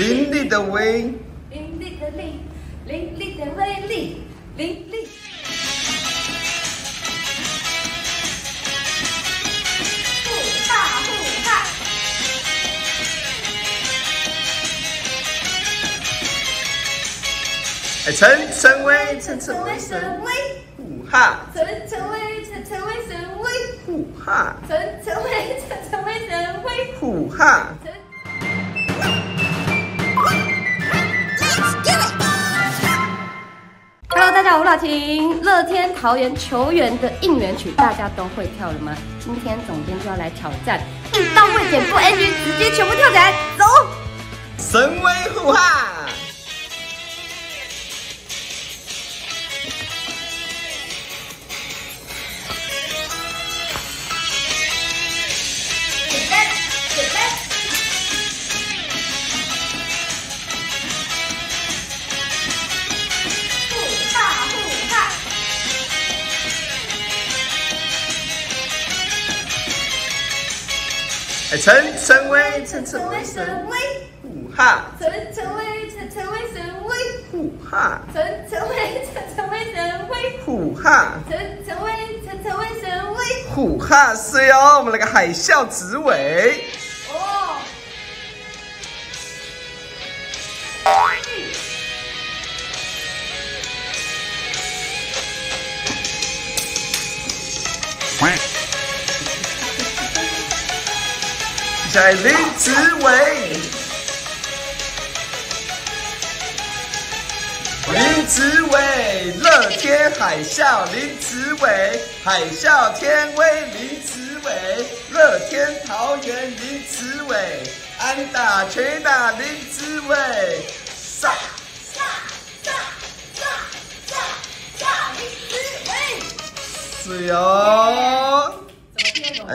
凌厉的威，凌厉的力，凌厉的威力，凌厉。陈陈威，陈陈威威神神威，呼哈，陈陈威，陈陈威神威，呼哈，陈陈威，陈陈威神威，呼哈。婷。乐天桃园球员的应援曲，大家都会跳了吗？今天总监就要来挑战，一到位减负 NG，直接全部跳起来，走！神威呼哈！陈陈威，陈陈威威神威，呼哈，陈陈威，陈陈威神威，呼哈，陈陈威，陈陈威神威，呼哈，陈陈威，陈陈威神威。呼哈是哟，我们那个海啸紫尾。哦。在林子伟，林子伟，乐天海啸林子伟，海啸天威林子伟，乐天桃园林子伟，安打全打林子伟，杀！下下下下下林子伟。是哟。怎么听得懂？哎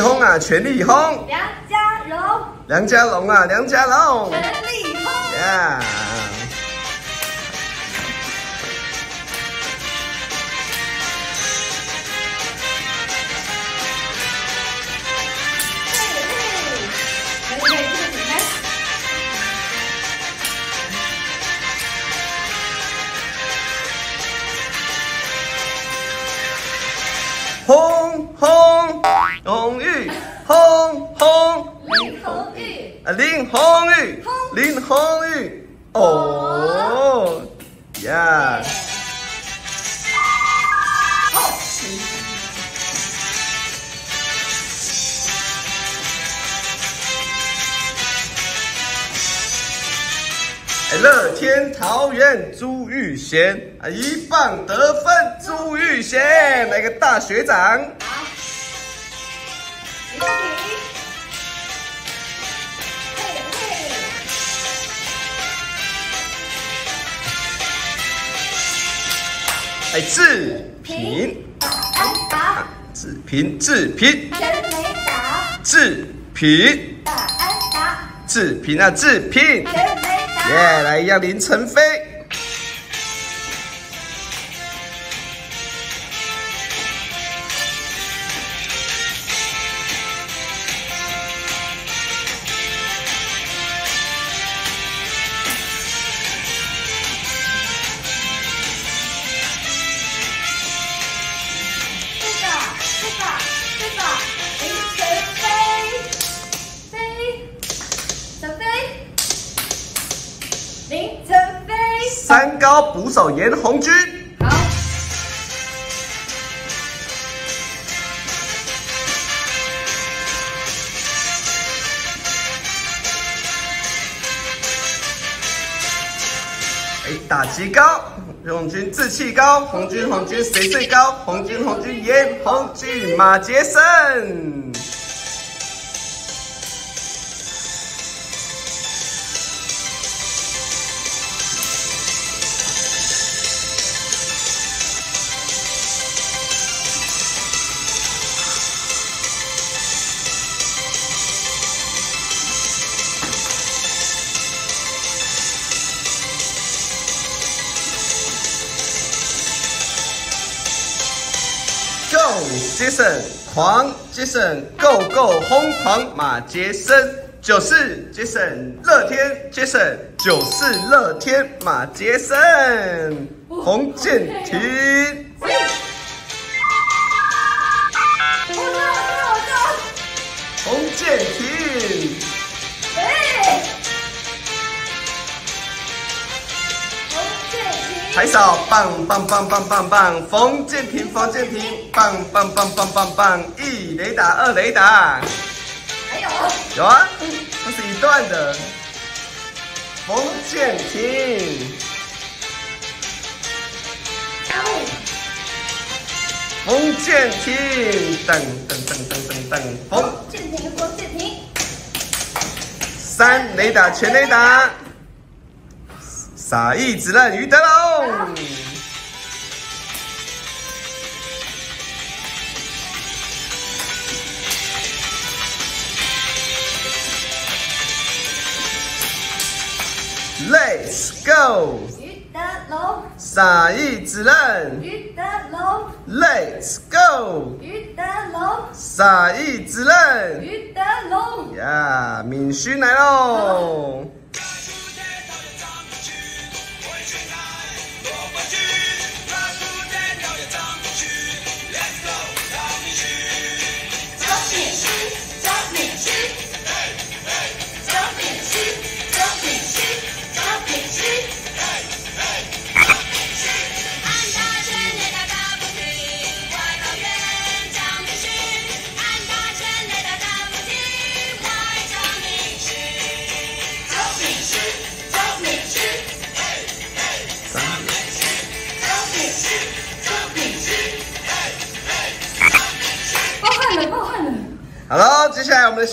轰啊！全力轰！梁家龙，梁家龙啊！梁家龙！全力轰。呀！乐天桃园朱玉贤啊，一棒得分，朱玉贤，来个大学长。好。没问题。嘿嘿。哎，志平，打安打，志平，志平，全垒打，志平，打安打，志平啊，志平，耶，来一样林晨飞。红军，好。哎，打击高，红军志气高，红军红军谁最高？红军红军严红军马杰森。杰森，狂杰森，Go Go 疯狂马杰森，九四杰森，乐天杰森，九四乐天马杰森，洪建廷，我知道，我知道，我知道。洪建廷，建廷，拍手，棒棒棒棒棒棒，冯建平，冯建平，棒棒棒棒棒棒，一雷打，二雷打。还有，有啊，这是一段的。冯建平，冯建平，噔噔噔噔噔噔，冯建平冯建平，三雷打全雷达，撒意直刃于德龙，Let's go，于德龙，撒意直刃于德龙，，Let's go，于德龙，撒意直刃。于德龙。呀，敏勋来喽！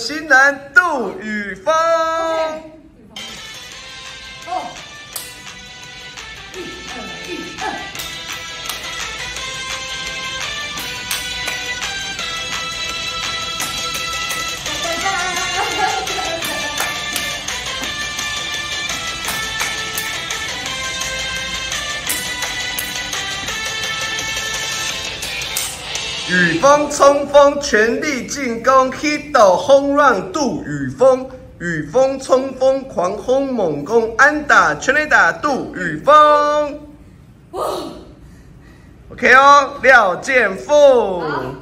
新人杜宇峰，哦，宇峰冲锋，全力进攻，hit 轰乱杜宇峰，宇峰冲锋，狂轰猛攻，安打全垒打杜宇峰。OK 哦，廖健富。啊，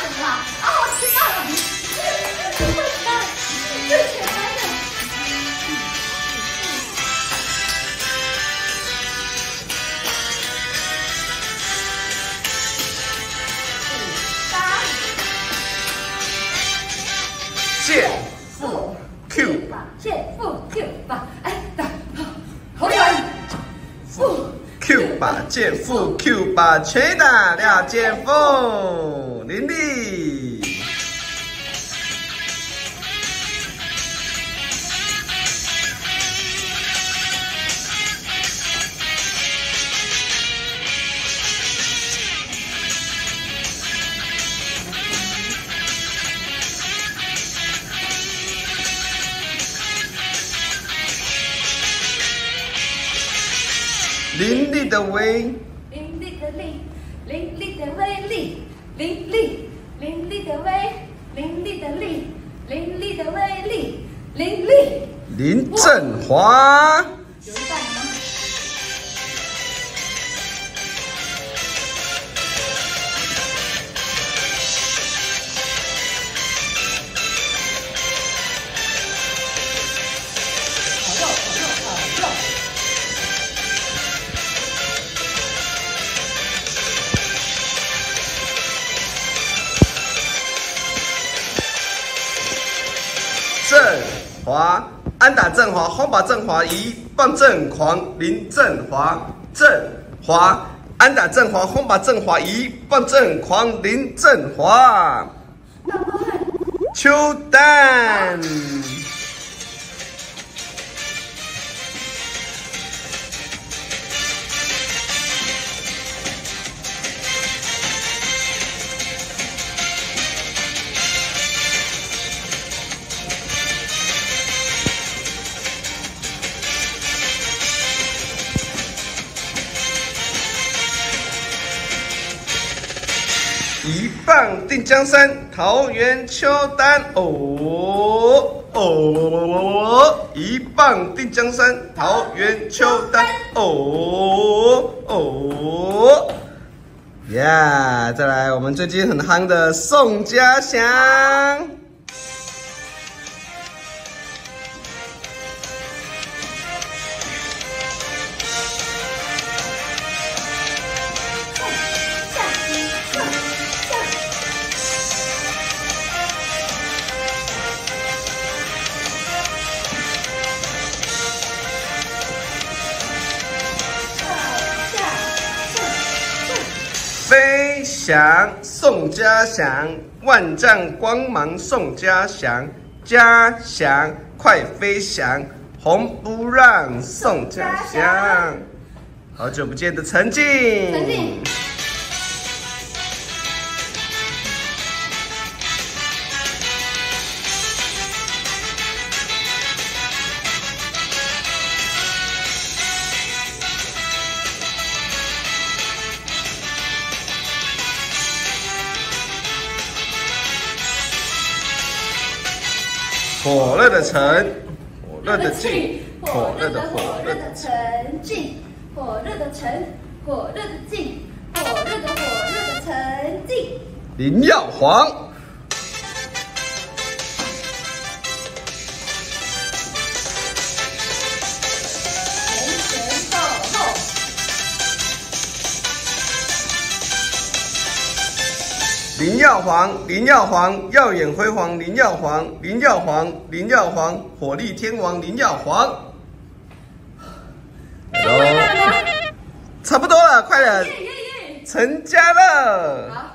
怎么了？啊，我把剑锋 Q 把锤打廖健富林立的力，凌厉的威力，凌厉，凌厉的威，凌厉的力，凌厉的威力，凌厉。林振华，把振华，一棒振狂，林振华，振华，安打振华，轰把振华，一棒振狂，林振华，秋蛋。一，棒定江山，桃园秋丹哦哦，一棒定江山，桃园秋丹哦哦。耶再来我们最近很夯的宋家祥。飞翔宋家祥，万丈光芒宋家祥，家祥快飞翔，红不让宋家祥。好久不见的陈静，陈静火热的城，火热的静，火热的火热的沉静，火热的沉，火热的静，火热的火热的沉静。林耀煌，林耀煌，林耀煌，耀眼辉煌，林耀煌，林耀煌，林耀煌，火力天王林耀煌。差不多了，快点，耶耶耶！陈家了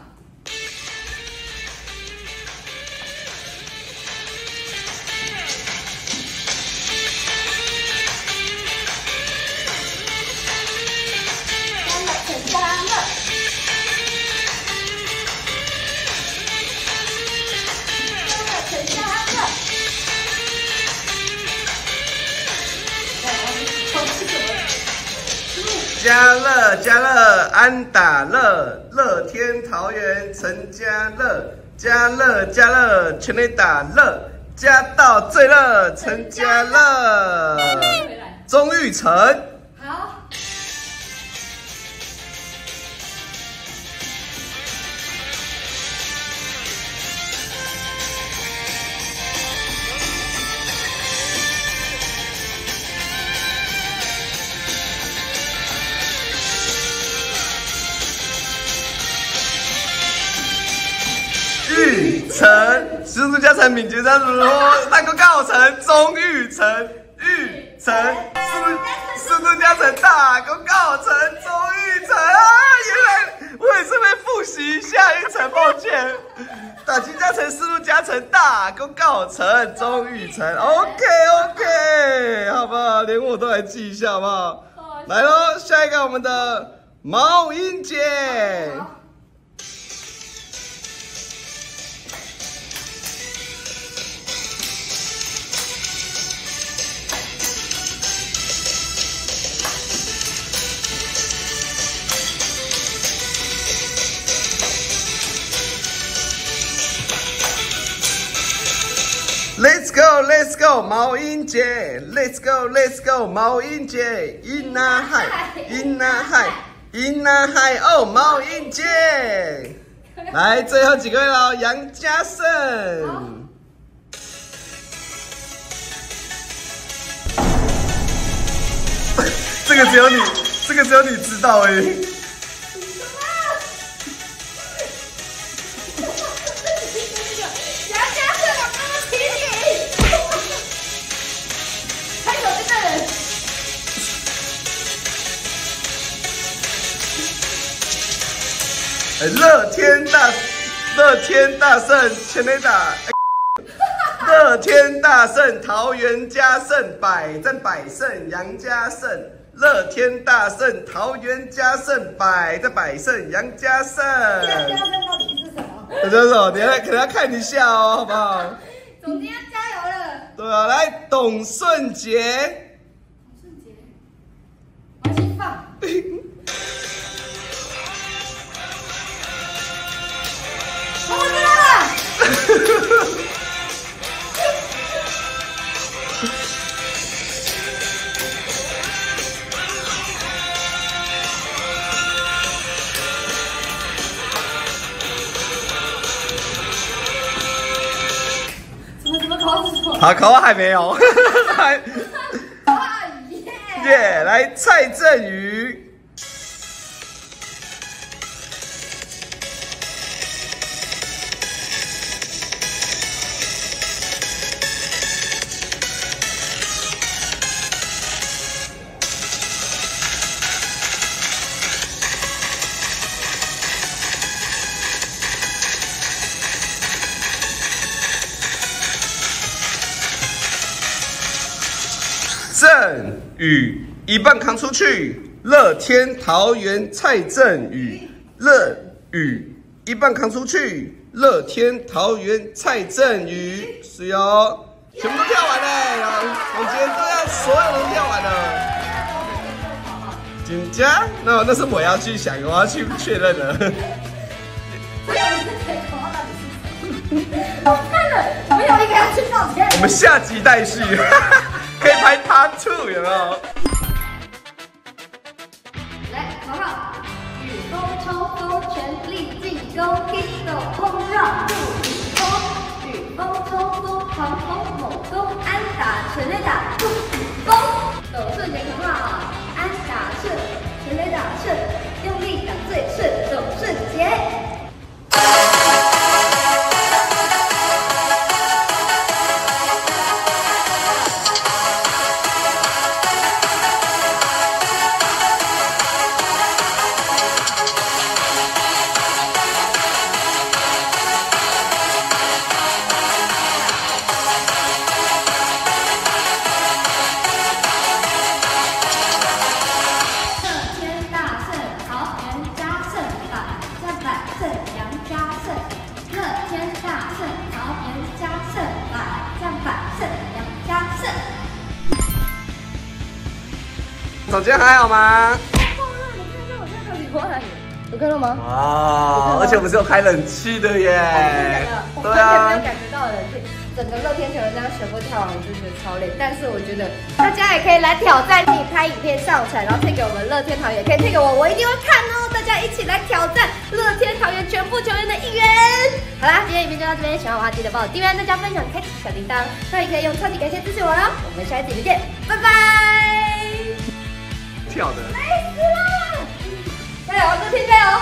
家乐家乐安打乐乐天桃园陈家乐家乐家乐全垒打乐家道最乐陈家乐。钟玉成。好，师傅家成敏捷家如那个告成钟玉成玉成师傅师傅家成大功告成钟玉成啊！原来我也是会复习一下玉成，抱歉。打击加成，思路加成，大功告成，钟玉成，OK OK，好吧？连我都来记一下，好不好？来喽，下一个我们的毛英姐 go, 毛英姐，Let's go, Let's go，毛英姐，In a high, In a high, In a high，哦，毛英姐，来最后几个位喽，杨家胜，这个只有你，这个只有你知道哎。杨乐天大，乐天大胜，全垒打。哎乐天大胜，桃园嘉胜，百战百胜，杨家胜。乐天大胜，桃园嘉胜，百战百胜，杨家胜。杨家胜到底是什么？这就是我，等一下可能要看一下哦，好不好？总监要加油了。对啊，来董顺杰，董顺杰，往前放。好，可我还没有，哈哈哈，还耶，来蔡振宇。振宇一棒扛出去，乐天桃园蔡振宇，乐宇一棒扛出去，乐天桃园蔡振宇是哦，全部都跳完了，我今天都要所有人跳完了。紧张？那那是我要去想，我要去确认了。我 看了，没有一个要去道歉。我们下集待续，可以拍他，two 有没有？来，口号：雨风抽风，全力进攻，hit 手轰让不雨风，雨风抽风，狂风猛攻，安打全垒打总监还好吗？你看到我看到吗？啊，而且我们是有开冷气的耶。我对啊完全没有，感觉到冷气，整个乐天球这样全部跳完，我就觉得超累。但是我觉得大家也可以来挑战，自己拍影片上传，然后推给我们乐天桃园，也可以推给我，我一定会看哦。大家一起来挑战乐天桃园全部球员的一员。好啦，今天影片就到这边，喜欢我的话记得帮我订阅、大家、分享、开启小铃铛，那也可以用超级感谢支持我哦。我们下一次影片见，拜拜。跳的。累死了！加油，哥，天加油！